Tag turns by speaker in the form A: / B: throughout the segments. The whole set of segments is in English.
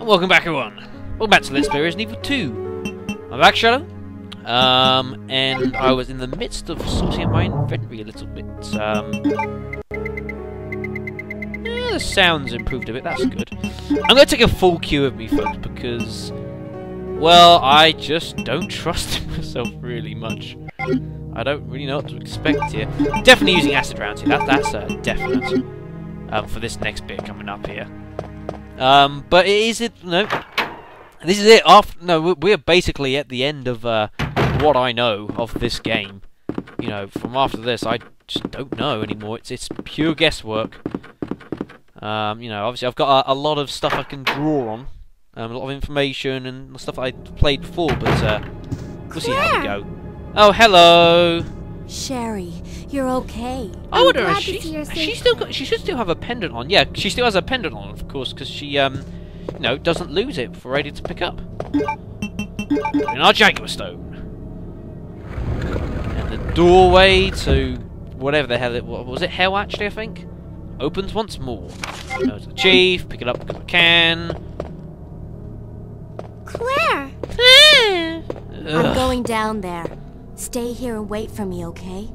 A: welcome back everyone. Welcome back to Let's Play Resident Evil 2. I'm back, Shadow. Um, and I was in the midst of sorting out my inventory a little bit. Um, the sound's improved a bit, that's good. I'm going to take a full queue of me, folks, because, well, I just don't trust myself really much. I don't really know what to expect here. Definitely using acid rounds here, that, that's a definite. Um, for this next bit coming up here. Um, but it is it no. This is it. After no, we're basically at the end of uh, what I know of this game. You know, from after this, I just don't know anymore. It's it's pure guesswork. Um, you know, obviously I've got a, a, lot of stuff I can draw on, um, a lot of information and stuff I played before, but uh, we'll see how we go. Oh, hello.
B: Sherry, you're okay.
A: I wonder if she, she still got, she should still have a pendant on. Yeah, she still has a pendant on, of course, because she um, you know, doesn't lose it before ready to pick up. In our Jaguar Stone. And the doorway to whatever the hell it was. Was it hell actually? I think opens once more. There's the chief. Pick it up because I can.
B: Claire. I'm going down there. Stay here and wait for me, okay?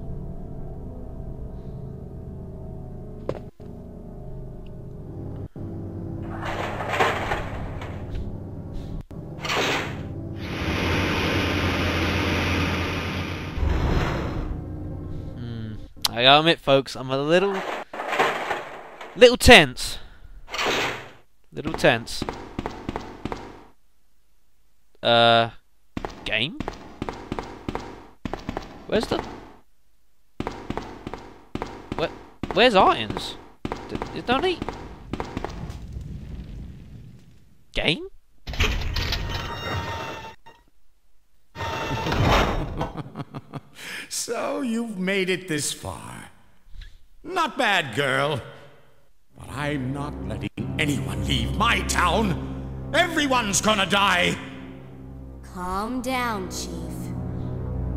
A: I gotta admit, folks, I'm a little, little tense. Little tense. Uh, game? Where's the... Where, where's Irons? Is not he... Game?
C: so you've made it this far. Not bad, girl. But I'm not letting anyone leave my town. Everyone's gonna die.
B: Calm down, Chief.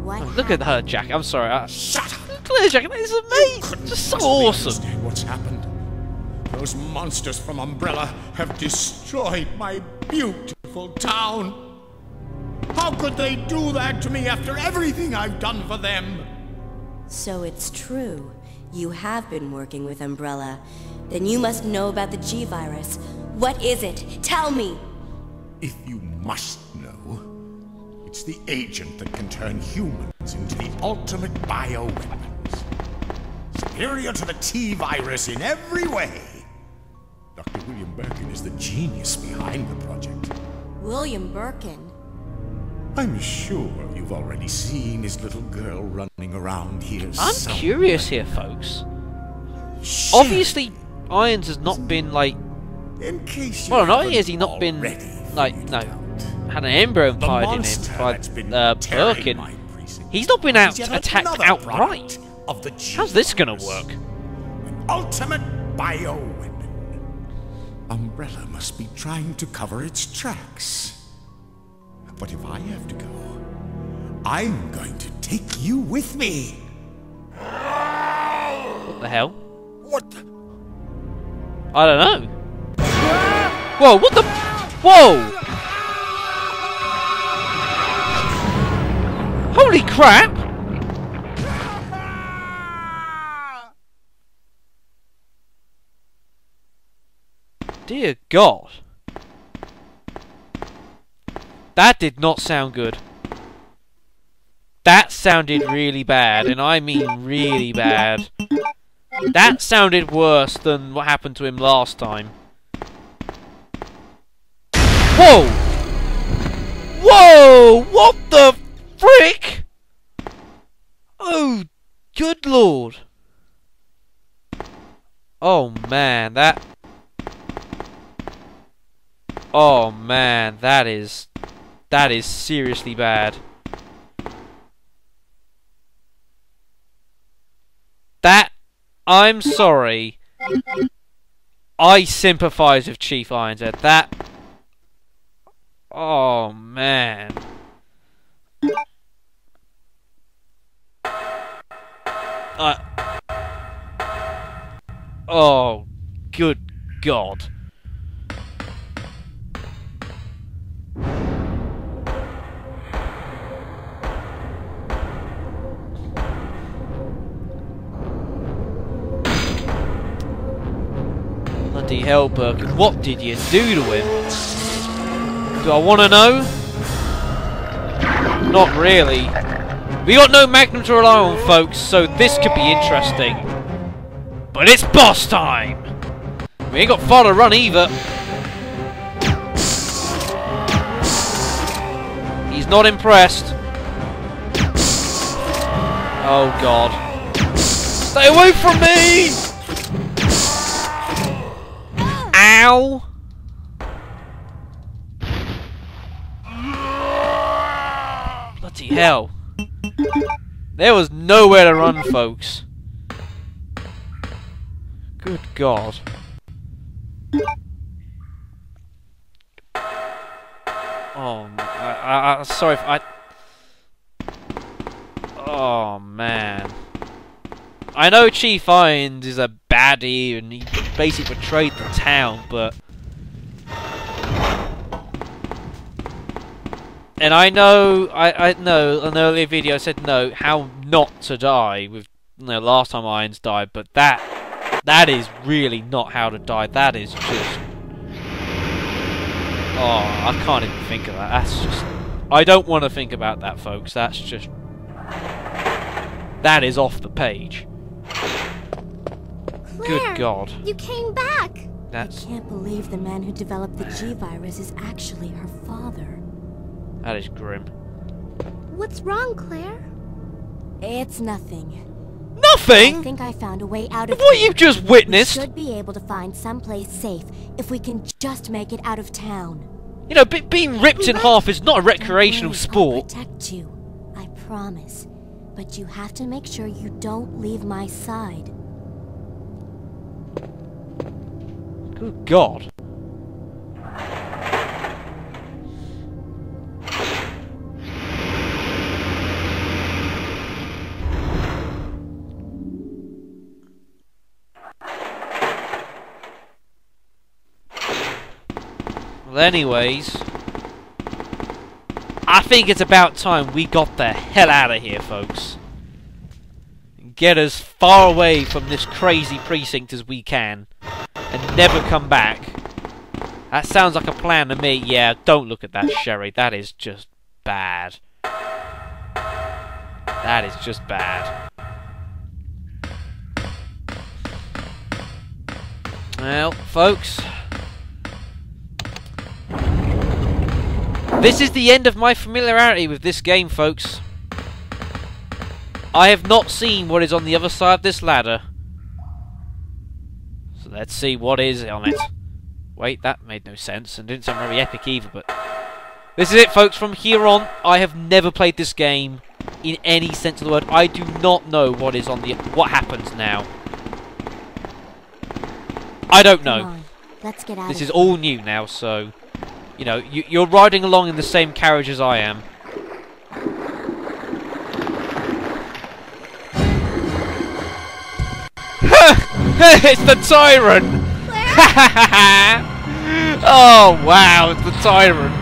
B: What
A: oh, look at her Jack. I'm sorry. I...
C: Shut up.
A: Look at her jacket. It's amazing. Just so awesome.
C: Understand what's happened? Those monsters from Umbrella have destroyed my beautiful town. How could they do that to me after everything I've done for them?
B: So it's true. You have been working with Umbrella. Then you must know about the G-Virus. What is it? Tell me!
C: If you must know, it's the agent that can turn humans into the ultimate bioweapons. Superior to the T-Virus in every way. Dr. William Birkin is the genius behind the project.
B: William Birkin?
C: I'm sure you've already seen his little girl running around here
A: I'm
C: somewhere.
A: curious here, folks.
C: Shit.
A: Obviously, Irons has not been, like...
C: In case
A: well, not only has he not been, like, no, had an embryo implied in him by uh, Birkin. He's not been out attacked outright. Of the How's this gonna work?
C: An ultimate bio weapon. Umbrella must be trying to cover its tracks. But if I have to go, I'm going to take you with me.
A: What the hell?
C: What the?
A: I don't know. Whoa, what the? Whoa! Holy crap! Dear God. That did not sound good. That sounded really bad, and I mean really bad. That sounded worse than what happened to him last time. Whoa! Whoa! What the frick? Oh, good lord. Oh man, that... Oh man, that is... That is seriously bad. That... I'm sorry. I sympathise with Chief Ironshead. That... Oh man. Uh, oh, good God. Hell, Birkins. What did you do to him? Do I want to know? Not really. We got no Magnum to rely on, folks, so this could be interesting. But it's boss time! We ain't got far to run either. He's not impressed. Oh god. Stay away from me! Ow! Bloody hell. There was nowhere to run, folks. Good god. Oh, I, I, sorry if I... Oh, man. I know Chief Irons is a baddie and he basically betrayed the town, but... And I know, I, I know, an earlier video I said no, how not to die with, you know, last time Irons died, but that, that is really not how to die, that is just... Oh, I can't even think of that, that's just... I don't want to think about that, folks, that's just... That is off the page.
D: Claire,
A: Good God.
D: You came back!
A: That's
B: Can't believe the man who developed the G-Virus is actually her father.
A: that is grim.
D: What's wrong, Claire?
B: It's nothing. I
A: Nothing.
B: think I found a way out of
A: What
B: here.
A: you've just
B: We
A: witnessed.
B: should be able to find someplace safe if we can just make it out of town.
A: You know, be being ripped in half is not a recreational
B: worry, I'll
A: sport.
B: protect you. I promise. But you have to make sure you don't leave my side.
A: Good God. Well, anyways, I think it's about time we got the hell out of here, folks. Get as far away from this crazy precinct as we can and never come back. That sounds like a plan to me. Yeah, don't look at that, Sherry. That is just bad. That is just bad. Well, folks. This is the end of my familiarity with this game, folks. I have not seen what is on the other side of this ladder. So let's see what is on it. Wait, that made no sense and didn't sound very epic either, but... This is it, folks. From here on, I have never played this game in any sense of the word. I do not know what is on the... what happens now. I don't know.
B: on, let's get out
A: This is all new now, so... You know, you, you're riding along in the same carriage as I am. it's the tyrant! oh wow, it's the tyrant.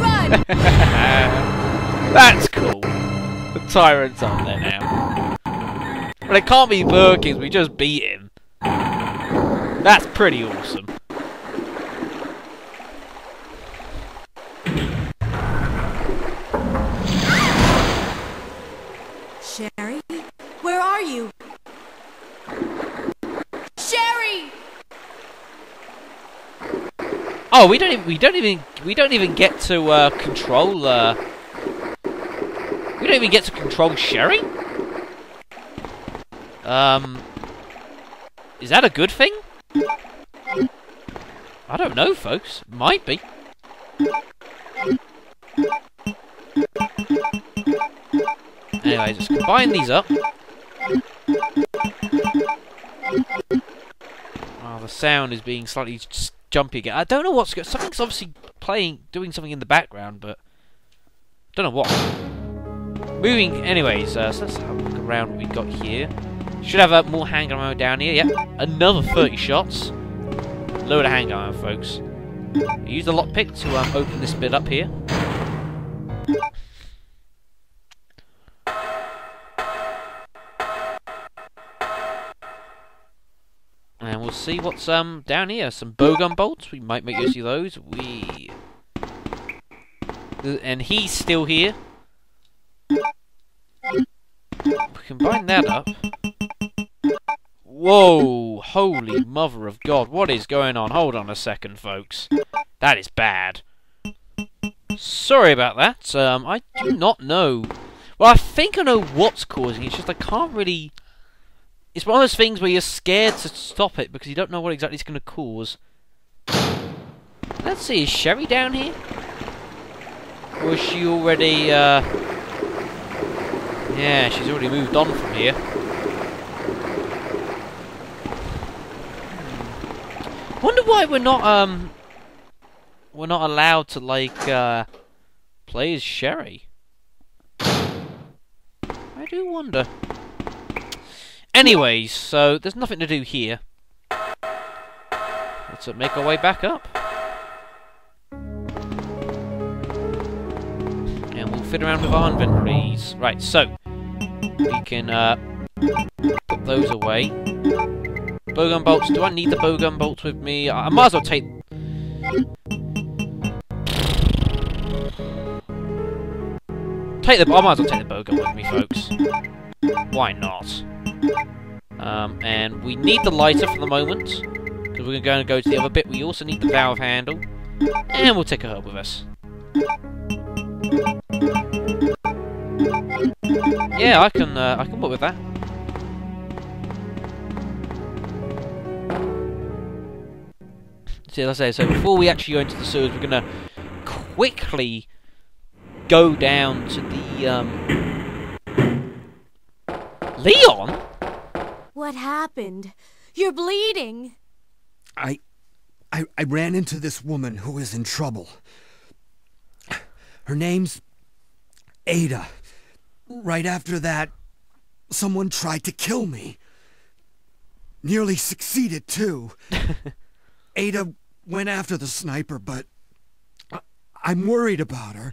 B: Run!
A: That's cool. The tyrant's on there now. But it can't be Birkins, we just beat him. That's pretty awesome.
B: Sherry? Where are you? Sherry!
A: Oh, we don't even we don't even we don't even get to uh, control. Uh, we don't even get to control Sherry. Um, is that a good thing? I don't know, folks. Might be. Anyway, just combine these up. Oh, the sound is being slightly jumpy again. I don't know what's going. Something's obviously playing, doing something in the background, but don't know what. Moving, anyways. Uh, so let's have a look around what we got here. Should have uh, more handgun ammo down here. Yep, another 30 shots. Load of handgun ammo, folks. Use the lockpick to um, open this bit up here. And we'll see what's um down here. Some bowgun bolts. We might make use of those. We and he's still here. We combine that up. Whoa! Holy mother of God! What is going on? Hold on a second, folks. That is bad. Sorry about that. Um, I do not know. Well, I think I know what's causing it. It's just I can't really. It's one of those things where you're scared to stop it because you don't know what exactly it's going to cause. Let's see, is Sherry down here? Or is she already, uh... Yeah, she's already moved on from here. Hmm. Wonder why we're not, um... We're not allowed to, like, uh... Play as Sherry. I do wonder. Anyways, so there's nothing to do here. Let's uh, make our way back up. And we'll fit around with our inventories. Right, so we can uh, put those away. Bowgun bolts. Do I need the bowgun bolts with me? I, might as well take. Take the. I might as well take the bowgun with me, folks. Why not? Um, and we need the lighter for the moment, because we're going to go to the other bit. We also need the valve handle, and we'll take a herb with us. Yeah, I can. Uh, I can work with that. See, let's say so. Before we actually go into the sewers, we're gonna quickly go down to the um. Leon.
D: What happened? You're bleeding.
E: I, I, I ran into this woman who is in trouble. Her name's Ada. Right after that, someone tried to kill me. Nearly succeeded, too. Ada went after the sniper, but I- I'm worried about her.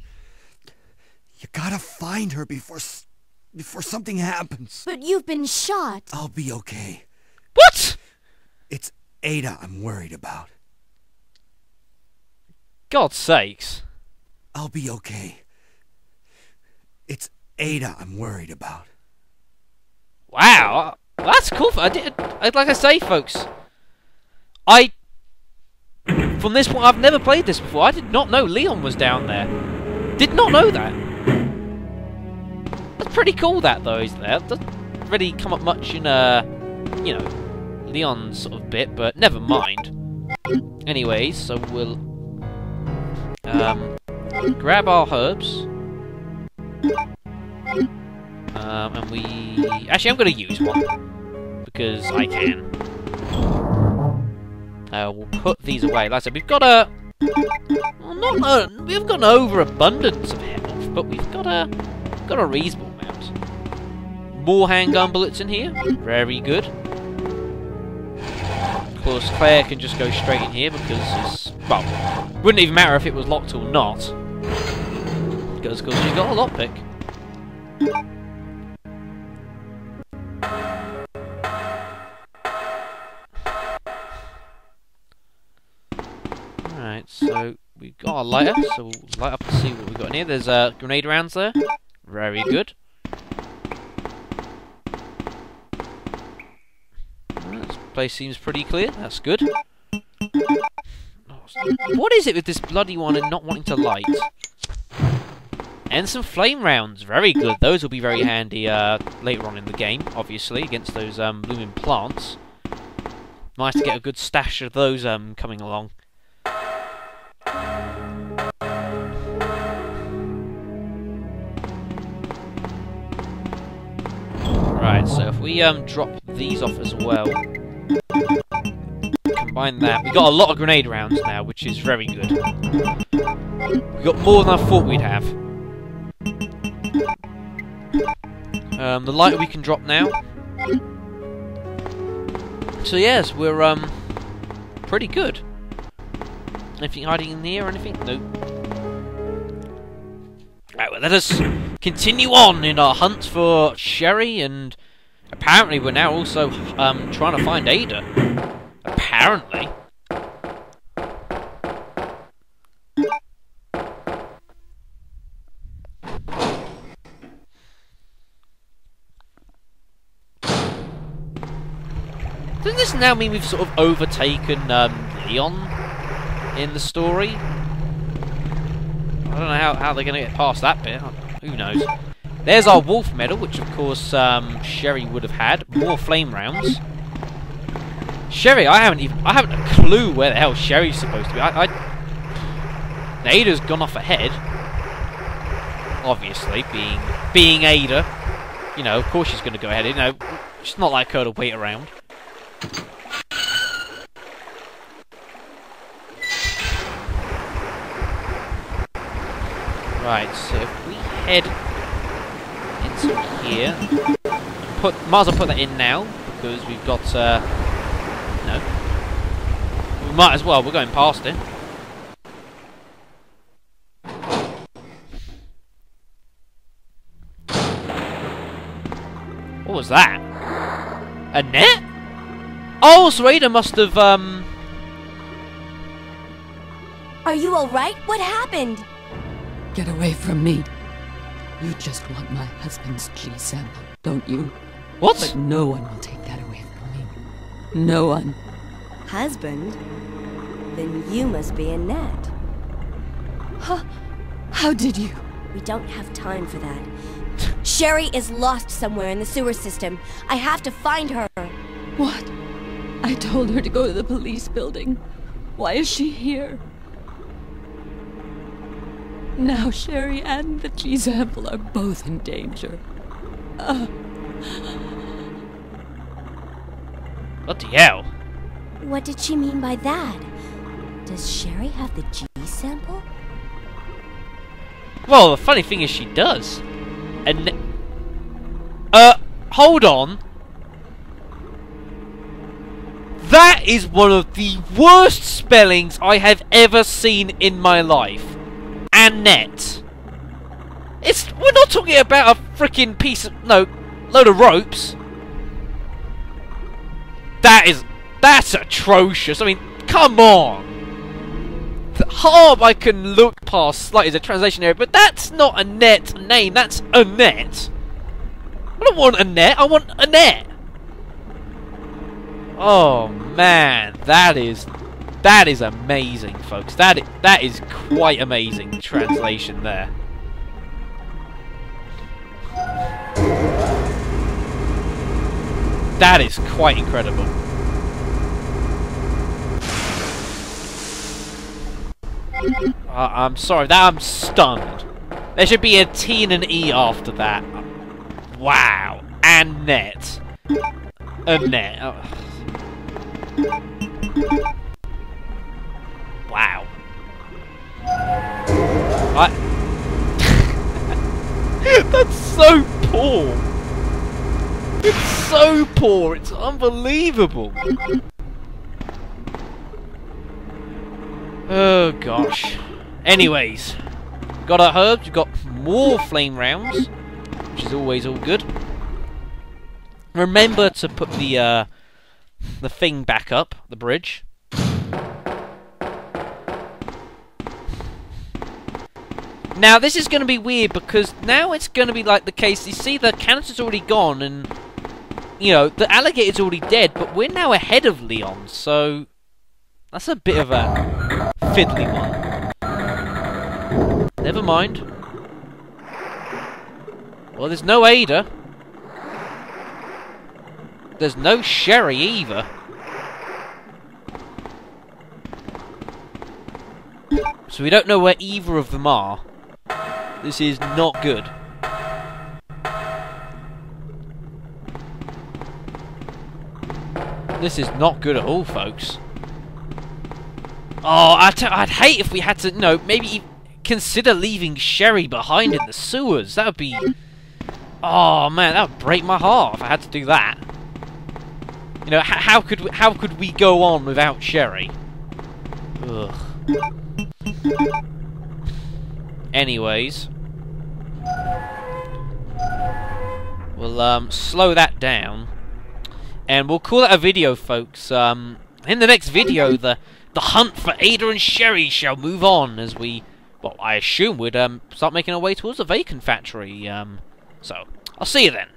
E: You gotta find her before s- before something happens.
D: But you've been shot.
E: I'll be okay.
A: What?
E: It's Ada I'm worried about.
A: God's sakes.
E: I'll be okay. It's Ada I'm worried about.
A: Wow, that's cool. I did, like I say, folks. I, from this point, I've never played this before. I did not know Leon was down there. Did not know that. That's pretty cool. That though, isn't there? Doesn't really come up much in uh, you know, Leon's sort of bit, but never mind. Anyways, so we'll um grab our herbs. Um, and we... Actually, I'm going to use one. Because I can. Uh, we'll put these away. Like I said, we've got a... Well, not a... We've got an overabundance of health, but we've got a... got a reasonable. More handgun bullets in here. Very good. Of course, Claire can just go straight in here because it's... Well, wouldn't even matter if it was locked or not. Because, of course, she's got a lockpick. Alright, so we've got our lighter, so we'll light up and see what we've got in here. There's uh, grenade rounds there. Very good. Place seems pretty clear. That's good. What is it with this bloody one and not wanting to light? And some flame rounds. Very good. Those will be very handy uh, later on in the game, obviously, against those um, blooming plants. Nice to get a good stash of those um, coming along. Right, so if we um, drop these off as well, combine that, we got a lot of grenade rounds now, which is very good. We got more than I thought we'd have. Um, the lighter we can drop now. So yes, we're um pretty good. Anything hiding in here or anything? Nope. Right, well, let us continue on in our hunt for Sherry, and apparently we're now also um, trying to find Ada. Apparently. Doesn't this now mean we've sort of overtaken um, Leon in the story? I don't know how, how they're going to get past that bit. Who knows? There's our wolf medal, which of course um, Sherry would have had. More flame rounds. Sherry, I haven't even I haven't a clue where the hell Sherry's supposed to be. I, I Ada's gone off ahead. Obviously, being being Ada, you know, of course she's going to go ahead. You know, it's not like her to wait around. Right, so if we head here, put might as well put that in now because we've got uh, no, we might as well. We're going past it. What was that? A net? Oh, so Ada must have um.
B: Are you alright? What happened?
F: Get away from me. You just want my husband's G sample, don't you?
A: What?
F: But no one will take that away from me. No one.
B: Husband? Then you must be Annette.
F: Huh? How did you?
B: We don't have time for that. Sherry is lost somewhere in the sewer system. I have to find her.
F: What? I told her to go to the police building. Why is she here? Now Sherry and the G sample are both in danger.
A: What the hell!
B: What did she mean by that? Does Sherry have the G sample?
A: Well, the funny thing is she does. And uh, hold on. That is one of the worst spellings I have ever seen in my life. Annette. It's we're not talking about a freaking piece of no load of ropes. That is that's atrocious. I mean, come on. The harm I can look past slightly is a translation error, but that's not a net name. That's a net. I don't want a net. I want a net. Oh man, that is that is amazing, folks. That that is quite amazing translation there. That is quite incredible. Uh, I'm sorry, that I'm stunned. There should be a T and an E after that. Wow. And Annette. Annette. Oh. So poor. It's so poor. It's unbelievable. Oh gosh. Anyways, got our herbs. We've got more flame rounds, which is always all good. Remember to put the uh, the thing back up the bridge. Now this is going to be weird because now it's going to be like the case. You see, the canister's already gone, and you know the alligator's already dead, but we're now ahead of Leon, so that's a bit of a fiddly one. Never mind. Well, there's no Ada. There's no Sherry either. So we don't know where either of them are. This is not good. This is not good at all, folks. Oh, I'd, hate if we had to, know, maybe consider leaving Sherry behind in the sewers. That would be... Oh, man, that would break my heart if I had to do that. You know, how could we, how could we go on without Sherry? Ugh. Anyways, we'll um, slow that down, and we'll call it a video, folks. Um, In the next video, the the hunt for Ada and Sherry shall move on as we, well, I assume we'd um start making our way towards the Vacant factory. Um, so I'll see you then.